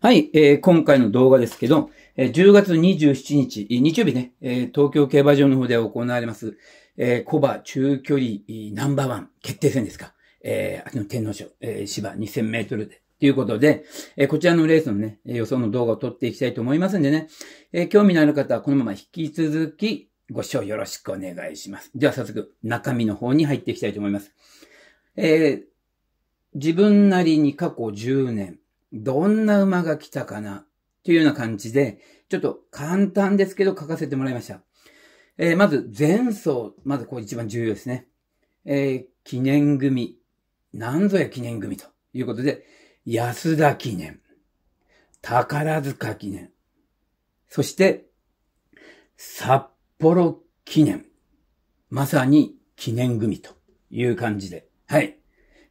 はい、えー、今回の動画ですけど、えー、10月27日、日曜日ね、えー、東京競馬場の方で行われます、えー、コバ中距離ナンバーワン決定戦ですか。えー、秋の天皇賞、えー、芝2000メートルで。ということで、えー、こちらのレースのね、予想の動画を撮っていきたいと思いますんでね、えー、興味のある方はこのまま引き続きご視聴よろしくお願いします。では早速、中身の方に入っていきたいと思います。えー、自分なりに過去10年、どんな馬が来たかな？というような感じで、ちょっと簡単ですけど書かせてもらいました。えー、まず前走、まずこれ一番重要ですね。えー、記念組。なんぞや記念組ということで、安田記念。宝塚記念。そして、札幌記念。まさに記念組という感じで。はい。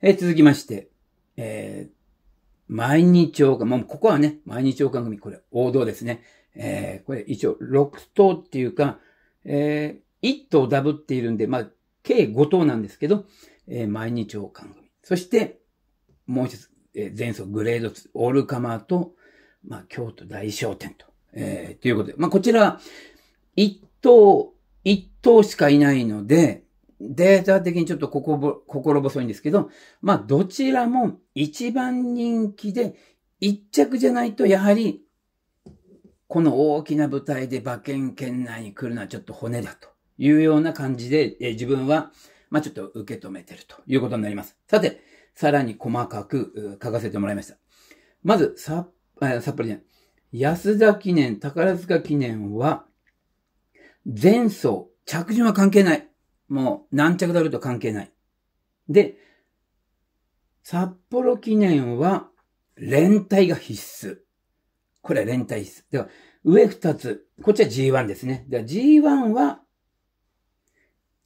えー、続きまして、えー、毎日王冠、もうここはね、毎日王冠組、これ王道ですね。えー、これ一応6頭っていうか、えー、1頭ダブっているんで、まあ、計5頭なんですけど、えー、毎日王冠組。そして、もう一つ、えー、前走グレード2、オールカマーと、まあ、京都大商店と、えー、ということで、まあ、こちら、1頭、1頭しかいないので、データ的にちょっとここ心細いんですけど、まあ、どちらも一番人気で、一着じゃないと、やはり、この大きな舞台で馬券圏内に来るのはちょっと骨だというような感じで、え自分は、まあ、ちょっと受け止めてるということになります。さて、さらに細かく書かせてもらいました。まず、さ、さっぱりね、安田記念、宝塚記念は、前走、着順は関係ない。もう何着だろうと関係ない。で、札幌記念は連帯が必須。これは連帯必須。では、上二つ。こっちは G1 ですね。では G1 は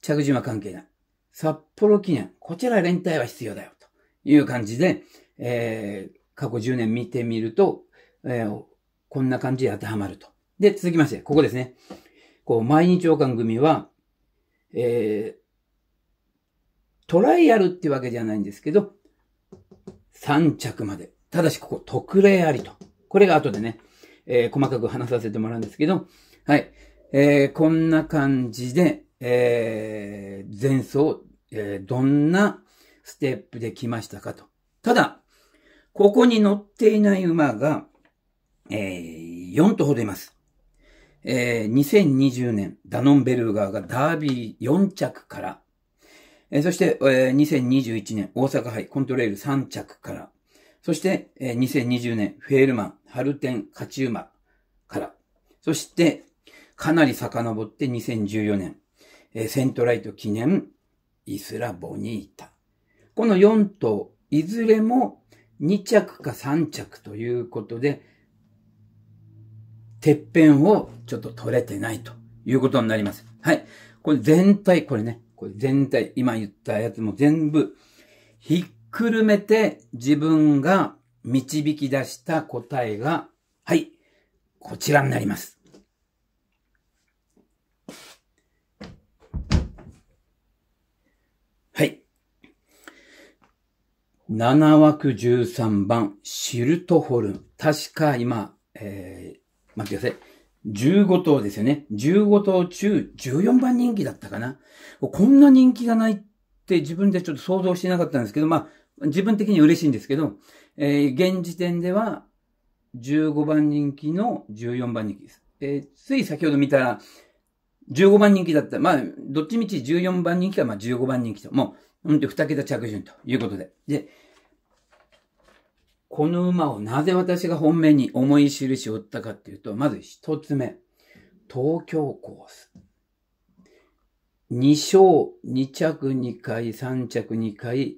着順は関係ない。札幌記念。こちら連帯は必要だよ。という感じで、えー、過去10年見てみると、えー、こんな感じで当てはまると。で、続きまして、ここですね。こう、毎日王冠組は、えー、トライアルってわけじゃないんですけど、3着まで。ただしここ特例ありと。これが後でね、えー、細かく話させてもらうんですけど、はい。えー、こんな感じで、えー、前走、えー、どんなステップで来ましたかと。ただ、ここに乗っていない馬が、えー、4頭ほどいます。えー、2020年、ダノンベルーガーがダービー4着から、えー、そして、えー、2021年、大阪杯コントレール3着から、そして、えー、2020年、フェールマン、ハルテン、勝ち馬から、そして、かなり遡って2014年、えー、セントライト記念、イスラ・ボニータ。この4頭、いずれも2着か3着ということで、てっぺんをちょっと取れてないということになります。はい。これ全体、これね、これ全体、今言ったやつも全部、ひっくるめて自分が導き出した答えが、はい、こちらになります。はい。7枠13番、シルトホルン。確か今、えー、待ってください。15頭ですよね。15頭中14番人気だったかな。こんな人気がないって自分でちょっと想像してなかったんですけど、まあ、自分的に嬉しいんですけど、えー、現時点では15番人気の14番人気です。えー、つい先ほど見たら、15番人気だった。まあ、どっちみち14番人気はまあ15番人気と。もう、ほんと2桁着順ということで。で、この馬をなぜ私が本命に思い印を打ったかっていうと、まず一つ目、東京コース。2勝、2着2回、3着2回、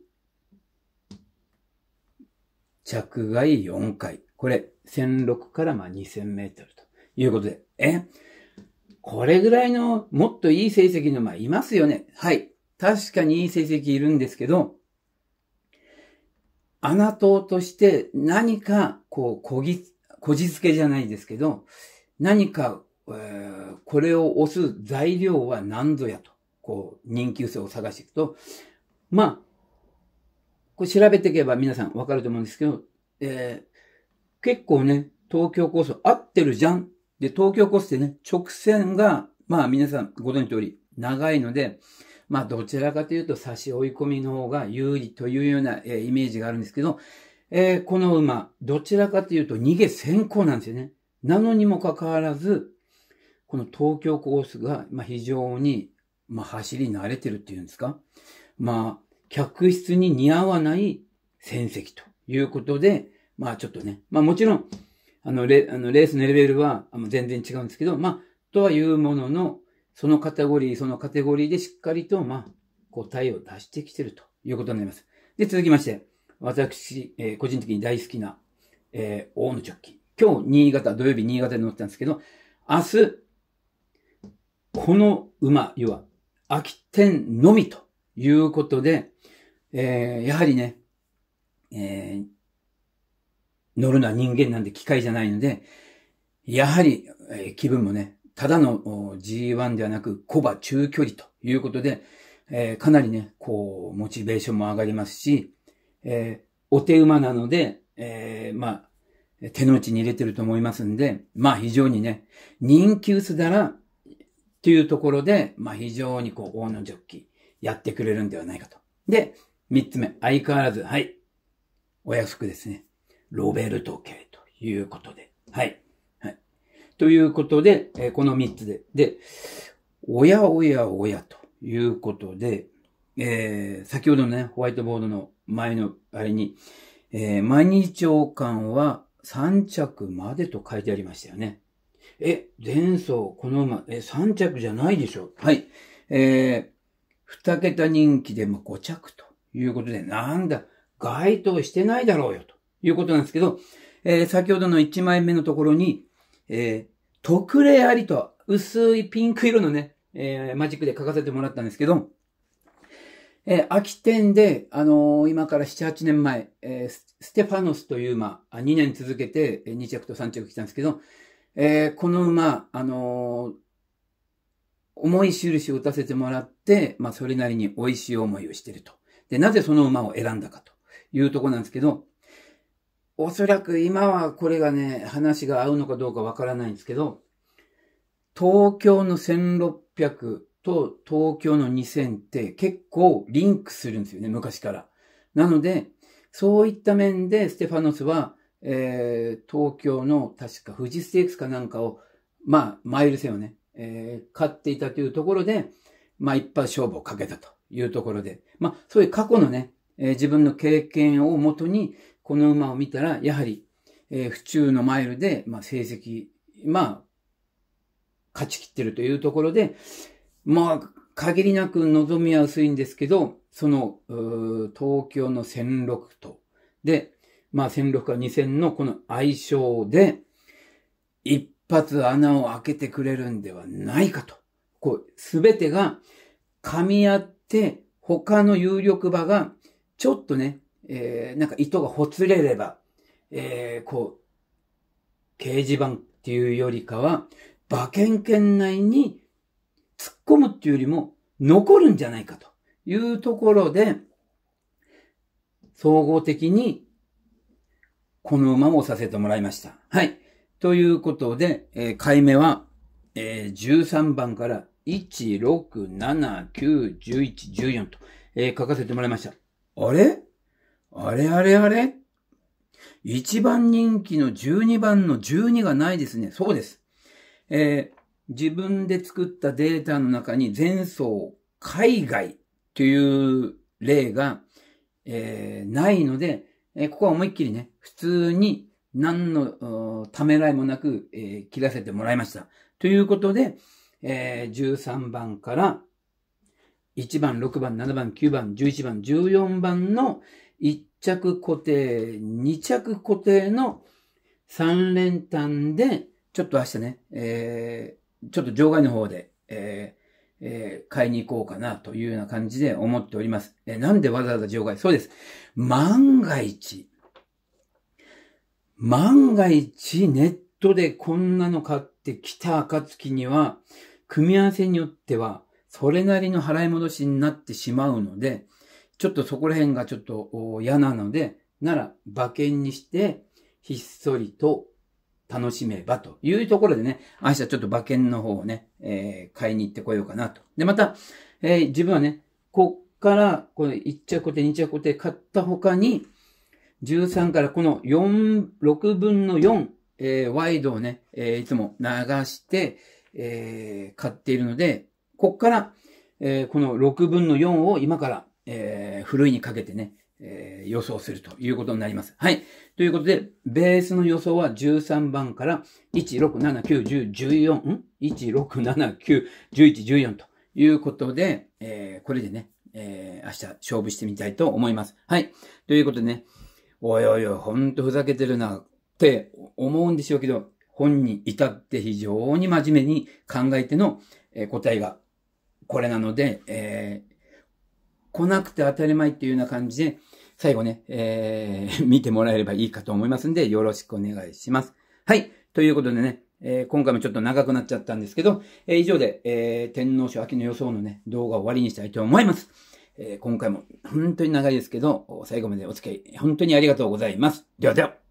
着外4回。これ、1006からまあ2000メートルということで。え？これぐらいのもっといい成績の馬いますよね。はい。確かにいい成績いるんですけど、穴党として何か、こう、こぎ、こじつけじゃないですけど、何か、えー、これを押す材料は何ぞやと、こう、人気薄を探していくと、まあ、これ調べていけば皆さんわかると思うんですけど、えー、結構ね、東京コース合ってるじゃん。で、東京コースってね、直線が、まあ皆さんご存知通り長いので、まあどちらかというと差し追い込みの方が有利というような、イメージがあるんですけど、えー、この馬、どちらかというと逃げ先行なんですよね。なのにもかかわらず、この東京コースが、まあ、非常に、まあ、走り慣れてるっていうんですか。まあ、客室に似合わない戦績ということで、まあちょっとね、まあもちろん、あのレあのレースのレベルは全然違うんですけど、まあ、とはいうものの、そのカテゴリー、そのカテゴリーでしっかりと、まあ、答えを出してきてるということになります。で、続きまして、私、えー、個人的に大好きな、えー、大野ジョッキ。今日、新潟、土曜日、新潟に乗ったんですけど、明日、この馬、要は、秋天のみということで、えー、やはりね、えー、乗るのは人間なんで機械じゃないので、やはり、えー、気分もね、ただの G1 ではなく、コバ中距離ということで、えー、かなりね、こう、モチベーションも上がりますし、えー、お手馬なので、えー、まあ、手の内に入れてると思いますんで、まあ非常にね、人気薄だら、というところで、まあ非常にこう、大野ジョッキー、やってくれるんではないかと。で、三つ目、相変わらず、はい。お約束ですね。ロベルト系ということで。はい。ということで、えー、この三つで。で、おやおやおやということで、えー、先ほどのね、ホワイトボードの前のあれに、えー、毎日長官は3着までと書いてありましたよね。え、前走、この馬、え、3着じゃないでしょはい。えー、2桁人気でも5着ということで、なんだ、該当してないだろうよ、ということなんですけど、えー、先ほどの1枚目のところに、えー、特例ありと、薄いピンク色のね、えー、マジックで書かせてもらったんですけど、えー、秋天で、あのー、今から7、8年前、えー、ステファノスという馬、2年続けて2着と3着来たんですけど、えー、この馬、あのー、重い印を打たせてもらって、まあ、それなりに美味しい思いをしてると。で、なぜその馬を選んだかというとこなんですけど、おそらく今はこれがね、話が合うのかどうかわからないんですけど、東京の1600と東京の2000って結構リンクするんですよね、昔から。なので、そういった面でステファノスは、えー、東京の確か富士ステークスかなんかを、まあ、マイル戦をね、えー、勝っていたというところで、まあ、一発勝負をかけたというところで、まあ、そういう過去のね、えー、自分の経験をもとに、この馬を見たら、やはり、えー、府中のマイルで、まあ、成績、まあ、勝ち切ってるというところで、まあ、限りなく望みは薄いんですけど、その、東京の1006と、で、まあ1006か2000のこの相性で、一発穴を開けてくれるんではないかと。こう、すべてが噛み合って、他の有力馬が、ちょっとね、えー、なんか糸がほつれれば、えー、こう、掲示板っていうよりかは、馬券圏内に突っ込むっていうよりも残るんじゃないかというところで、総合的にこの馬もさせてもらいました。はい。ということで、えー、買い目は、えー、13番から1、6、7、9、11、14と、えー、書かせてもらいました。あれ？あれあれあれ？一番人気の12番の12がないですね。そうです。えー、自分で作ったデータの中に前走海外という例が、えー、ないので、えー、ここは思いっきりね、普通に何のためらいもなく、えー、切らせてもらいました。ということで、えー、13番から1番、6番、7番、9番、11番、14番の1着固定、2着固定の3連単で、ちょっと明日ね、えー、ちょっと場外の方で、えーえー、買いに行こうかなというような感じで思っております。えー、なんでわざわざ場外？そうです。万が一、万が一ネットでこんなの買ってきた暁には、組み合わせによっては、それなりの払い戻しになってしまうので、ちょっとそこら辺がちょっと嫌なので、なら馬券にして、ひっそりと楽しめばというところでね、明日ちょっと馬券の方をね、えー、買いに行ってこようかなと。で、また、えー、自分はね、こっから、この1着固定、2着固定買った他に、13からこの4、6分の4、えー、ワイドをね、えー、いつも流して、えー、買っているので、こっから、えー、この6分の4を今から、えー、ふるいにかけてね、えー、予想するということになります。はい。ということで、ベースの予想は13番から1、6、7、9、10、14、ん ?1、6、7、9、11、14ということで、えー、これでね、えー、明日勝負してみたいと思います。はい。ということでね、おいおいおい、ほんとふざけてるなって思うんでしょうけど、本に至って非常に真面目に考えての、えー、答えがこれなので、えー、来なくて当たり前っていうような感じで、最後ね、えー、見てもらえればいいかと思いますんで、よろしくお願いします。はい。ということでね、えー、今回もちょっと長くなっちゃったんですけど、えー、以上で、えー、天皇賞秋の予想のね、動画を終わりにしたいと思います。え、今回も本当に長いですけど、最後までお付き合い、本当にありがとうございます。ではでは。